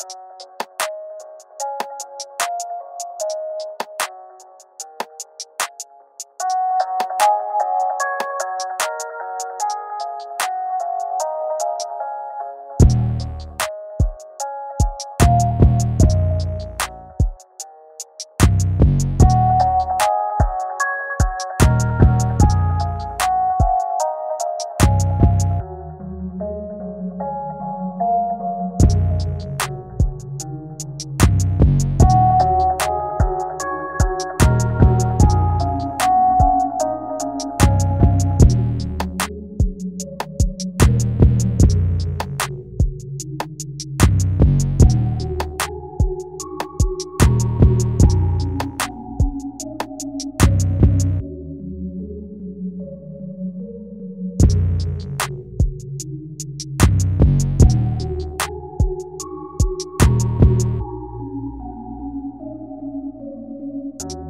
you you